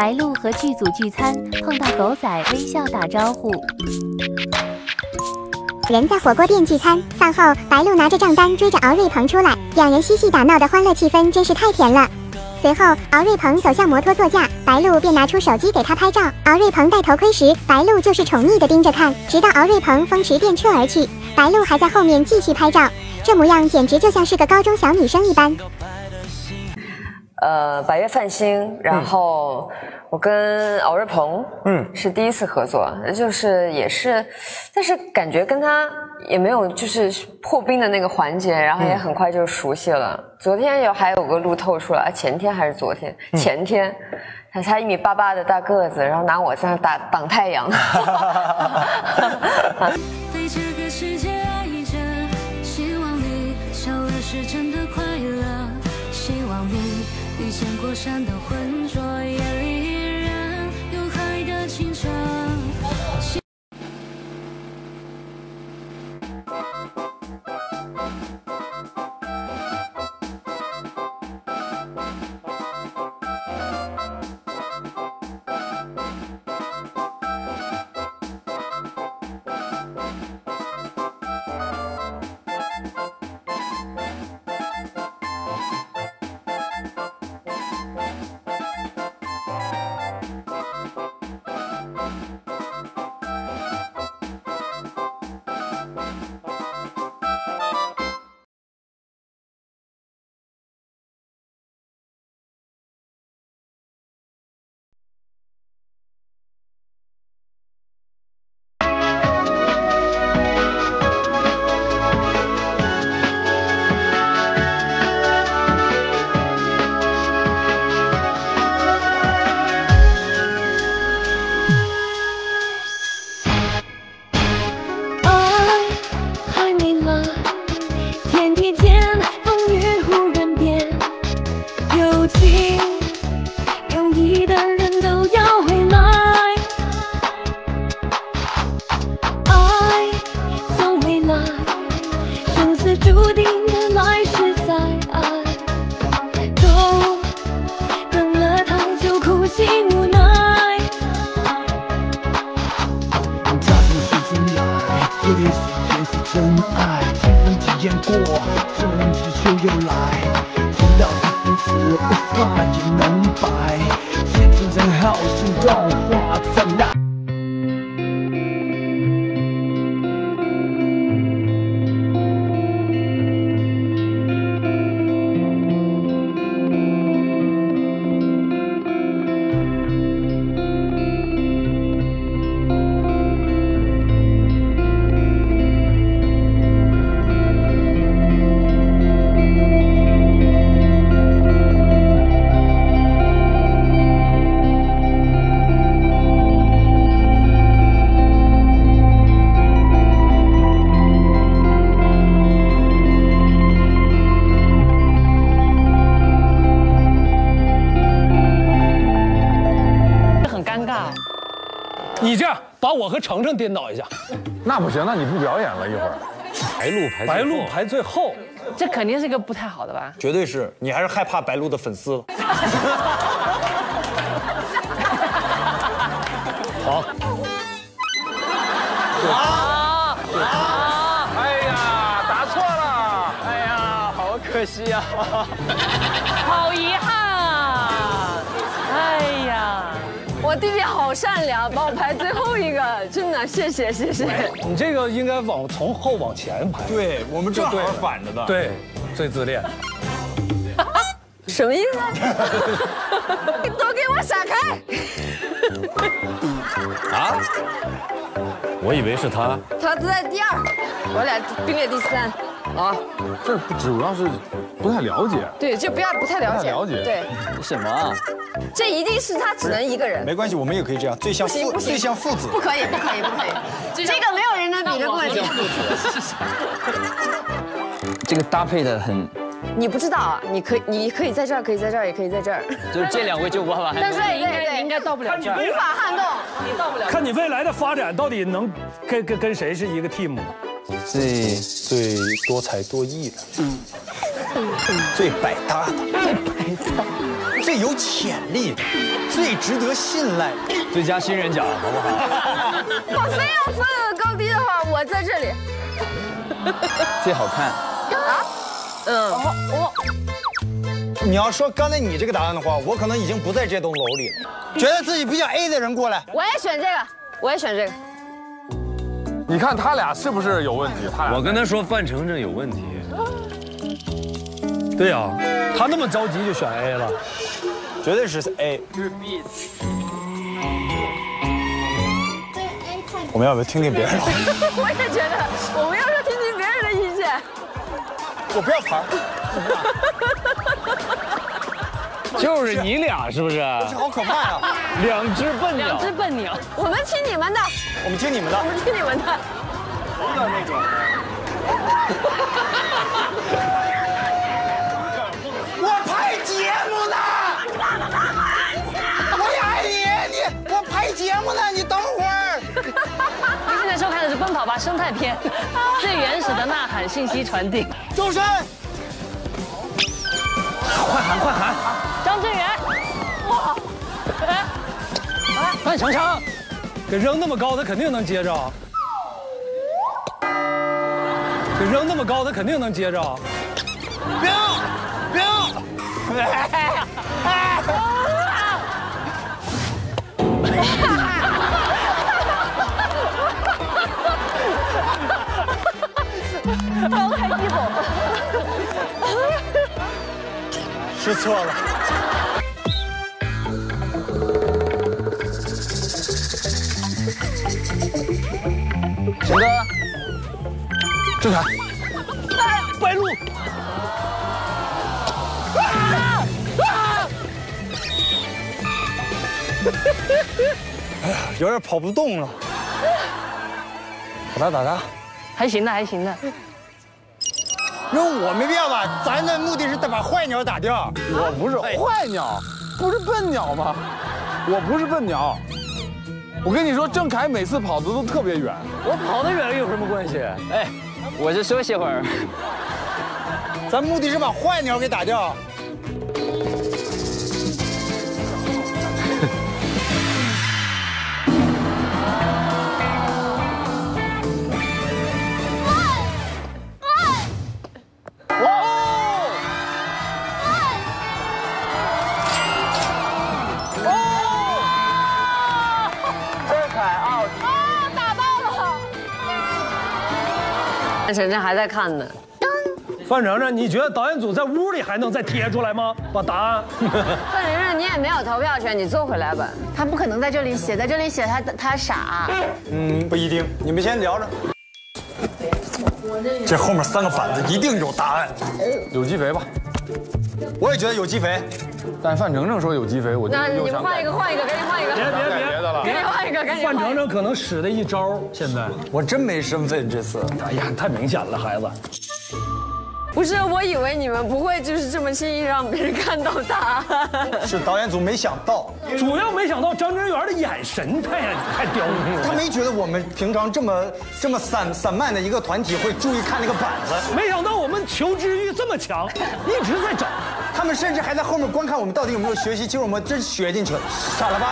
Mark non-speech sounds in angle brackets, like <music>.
白鹿和剧组聚餐，碰到狗仔微笑打招呼。人在火锅店聚餐，饭后白鹿拿着账单追着敖瑞鹏出来，两人嬉戏打闹的欢乐气氛真是太甜了。随后敖瑞鹏走向摩托座驾，白鹿便拿出手机给他拍照。敖瑞鹏戴头盔时，白鹿就是宠溺的盯着看，直到敖瑞鹏风驰电掣而去，白鹿还在后面继续拍照，这模样简直就像是个高中小女生一般。呃，白月泛星，然后我跟敖瑞鹏，嗯，是第一次合作，就是也是，但是感觉跟他也没有就是破冰的那个环节，然后也很快就熟悉了。昨天有还有个路透出来，前天还是昨天，前天，他才一米八八的大个子，然后拿我在那打挡太阳。<laughs> 对这个世界你。遇见过山的浑浊，春去秋又来，春到冬至我和程程颠倒一下，那不行，那你不表演了一会儿。白鹿排白鹿排最后，这肯定是个不太好的吧？绝对是你还是害怕白鹿的粉丝。<laughs> 好。啊啊！哎呀，答错了！哎呀，好可惜呀！好遗憾。我弟弟好善良，把我排最后一个，真的谢谢谢谢。你这个应该往从后往前排。对我们正好反着的。对，最自恋。什么意思？都给我闪开！啊？我以为是他。他在第二，我俩并列第三。啊，这主要是不太了解。对，就不要不太了解。了解。对。什么啊？这一定是他只能一个人。没关系，我们也可以这样，最像父最像父子。不可以，不可以，不可以。<laughs> 这个没有人能比得过你。<laughs> 这个搭配的很。<laughs> 你不知道啊？你可以，你可以在这儿，可以在这儿，也可以在这儿。就是这两位就无法但是应该应该到不了这儿，无法撼动，你到不了。看你未来的发展到底能跟跟跟谁是一个 team？最最多才多艺的。嗯。最百搭的，最百搭，最有潜力的，最值得信赖，最佳新人奖，好不好？我非要分个高低的话，我在这里。最好看。啊？嗯，我你要说刚才你这个答案的话，我可能已经不在这栋楼里了。觉得自己比较 A 的人过来，我也选这个，我也选这个。你看他俩是不是有问题？他俩我跟他说范丞丞有问题。对呀、他那么着急就选 A 了。绝对是 A。我们要不要听听别人的？<laughs> 我也觉得，我们要不要听听别人的意见。我不要牌，<laughs> <laughs> 就是你俩是不是？<laughs> 这好可怕呀！<laughs> 两只笨鸟，两只笨鸟，我们听你们的，我们听你们的我。们听你们的。我拍节目呢，我爱你，你我拍节目呢，你等会儿。您现在收看的是《奔跑吧生态篇》，最原始的呐喊信息传递。周深，快喊快喊！张震源，哇，哎，范丞丞，给扔那么高，他肯定能接着。给扔那么高，他肯定能接着。冰冰，高开低走。是错了。陈哥，郑恺，白鹿，有点跑不动了。打他打他，还行的，还行的。那我没必要吧？咱的目的是把坏鸟打掉。我不是坏鸟，不是笨鸟吗？我不是笨鸟。我跟你说，郑恺每次跑的都特别远。我跑得远有什么关系？哎，我就休息会儿。咱目的是把坏鸟给打掉。范丞丞还在看呢。范丞丞，你觉得导演组在屋里还能再贴出来吗？把答案。<laughs> 范丞丞，你也没有投票权，你坐回来吧。他不可能在这里写，在这里写他他傻。嗯，不一定。你们先聊着。这后面三个板子一定有答案。有机肥吧？我也觉得有机肥。但范丞丞说有机肥，我就那又想你们换一个，换一个，赶紧换一个。别别别别的了赶紧换一个，赶紧范。丞丞可能使的一招，现在，我真没身份这次。哎呀，太明显了，孩子。不是，我以为你们不会就是这么轻易让别人看到答案。<laughs> 是导演组没想到，主要没想到张真源的眼神太太刁你了，他没觉得我们平常这么这么散散漫的一个团体会注意看那个板子，没想到我们求知欲这么强，一直在找。他们甚至还在后面观看我们到底有没有学习，其实我们真学进去了，傻了吧？